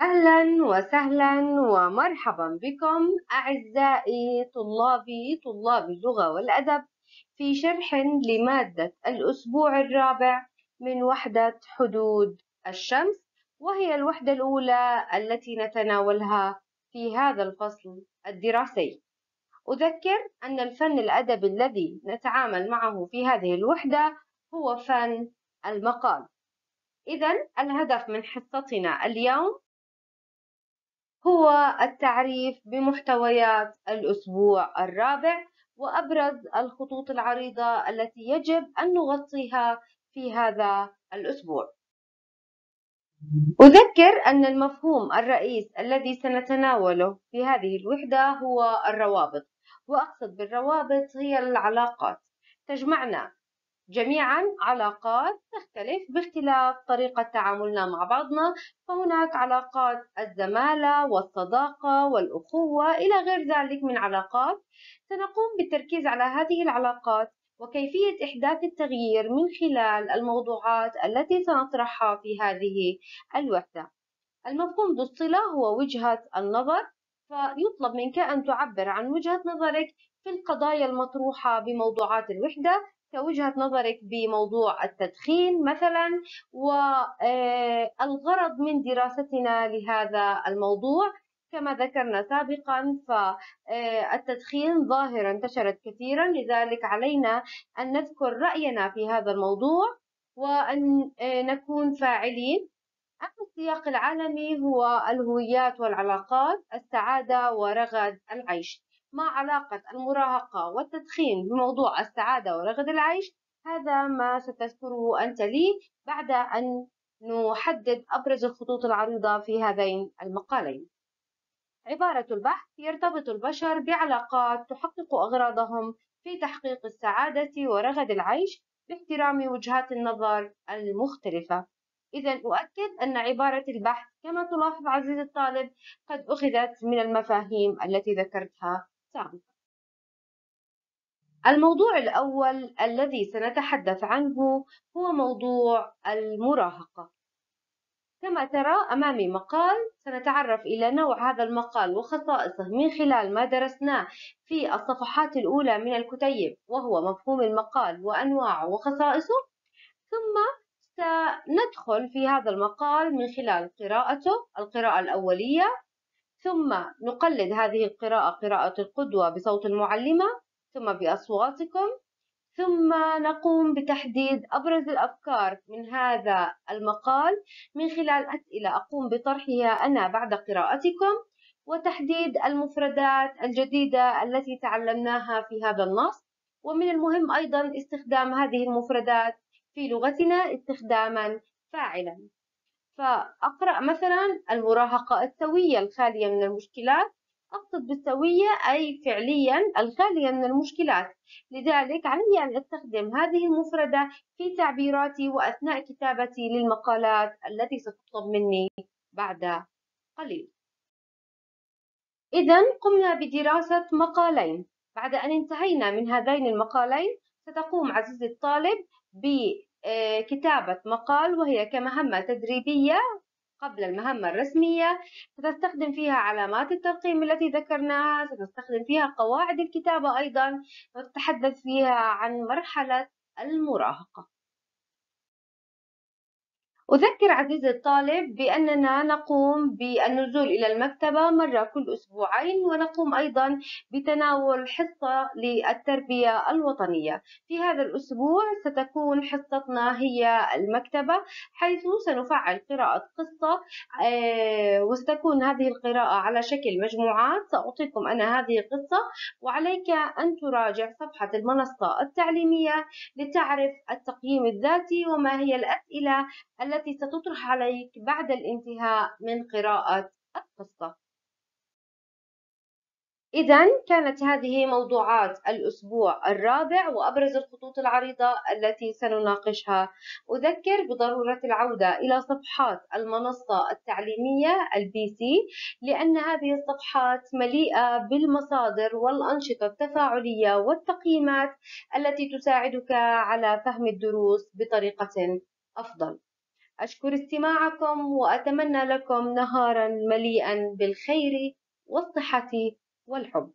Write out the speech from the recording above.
أهلا وسهلا ومرحبا بكم أعزائي طلابي طلاب اللغة والأدب في شرح لمادة الأسبوع الرابع من وحدة حدود الشمس وهي الوحدة الأولى التي نتناولها في هذا الفصل الدراسي. أذكر أن الفن الأدبي الذي نتعامل معه في هذه الوحدة هو فن المقال. إذا الهدف من حصتنا اليوم هو التعريف بمحتويات الأسبوع الرابع وأبرز الخطوط العريضة التي يجب أن نغطيها في هذا الأسبوع. أذكر أن المفهوم الرئيس الذي سنتناوله في هذه الوحدة هو الروابط، وأقصد بالروابط هي العلاقات تجمعنا جميعا علاقات تختلف باختلاف طريقة تعاملنا مع بعضنا فهناك علاقات الزمالة والصداقة والأخوة إلى غير ذلك من علاقات. سنقوم بالتركيز على هذه العلاقات وكيفية إحداث التغيير من خلال الموضوعات التي سنطرحها في هذه الوحدة. المفهوم ذو الصلة هو وجهة النظر فيطلب منك أن تعبر عن وجهة نظرك في القضايا المطروحة بموضوعات الوحدة كوجهة نظرك بموضوع التدخين مثلا والغرض من دراستنا لهذا الموضوع كما ذكرنا سابقا فالتدخين ظاهرة انتشرت كثيرا لذلك علينا أن نذكر رأينا في هذا الموضوع وأن نكون فاعلين. أما السياق العالمي هو الهويات والعلاقات السعادة ورغد العيش. ما علاقة المراهقة والتدخين بموضوع السعادة ورغد العيش هذا ما ستذكره أنت لي بعد أن نحدد أبرز الخطوط العريضة في هذين المقالين. عبارة البحث يرتبط البشر بعلاقات تحقق أغراضهم في تحقيق السعادة ورغد العيش باحترام وجهات النظر المختلفة. إذا أؤكد أن عبارة البحث كما تلاحظ عزيزي الطالب قد أخذت من المفاهيم التي ذكرتها سابقا الموضوع الأول الذي سنتحدث عنه هو موضوع المراهقة. كما ترى أمامي مقال سنتعرف إلى نوع هذا المقال وخصائصه من خلال ما درسناه في الصفحات الأولى من الكتيب وهو مفهوم المقال وأنواعه وخصائصه. ثم سندخل في هذا المقال من خلال قراءته القراءة الأولية ثم نقلد هذه القراءة قراءة القدوة بصوت المعلمة ثم بأصواتكم ثم نقوم بتحديد أبرز الأفكار من هذا المقال. من خلال أسئلة أقوم بطرحها أنا بعد قراءتكم وتحديد المفردات الجديدة التي تعلمناها في هذا النص. ومن المهم أيضا استخدام هذه المفردات في لغتنا استخداما فاعلا. فأقرأ مثلا المراهقة السوية الخالية من المشكلات. أقصد بالسوية أي فعليا الخالية من المشكلات. لذلك علي أن أستخدم هذه المفردة في تعبيراتي وأثناء كتابتي للمقالات التي ستطلب مني بعد قليل. إذا قمنا بدراسة مقالين. بعد أن انتهينا من هذين المقالين ستقوم عزيزي الطالب بكتابة مقال وهي كمهمة تدريبية قبل المهمة الرسمية. ستستخدم فيها علامات الترقيم التي ذكرناها ستستخدم فيها قواعد الكتابة أيضا وتتحدث فيها عن مرحلة المراهقة. أذكر عزيزي الطالب بأننا نقوم بالنزول إلى المكتبة مرة كل أسبوعين ونقوم أيضا بتناول حصة للتربية الوطنية. في هذا الأسبوع ستكون حصتنا هي المكتبة حيث سنفعل قراءة قصة آه، وستكون هذه القراءة على شكل مجموعات. سأعطيكم أنا هذه القصة وعليك أن تراجع صفحة المنصة التعليمية لتعرف التقييم الذاتي وما هي الأسئلة التي ستطرح عليك بعد الانتهاء من قراءة القصة. إذا كانت هذه موضوعات الأسبوع الرابع وأبرز الخطوط العريضة التي سنناقشها. أذكر بضرورة العودة إلى صفحات المنصة التعليمية البي سي لأن هذه الصفحات مليئة بالمصادر والأنشطة التفاعلية والتقييمات التي تساعدك على فهم الدروس بطريقة أفضل. أشكر استماعكم وأتمنى لكم نهارا مليئا بالخير والصحة والحب.